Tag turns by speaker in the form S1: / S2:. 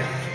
S1: Hey!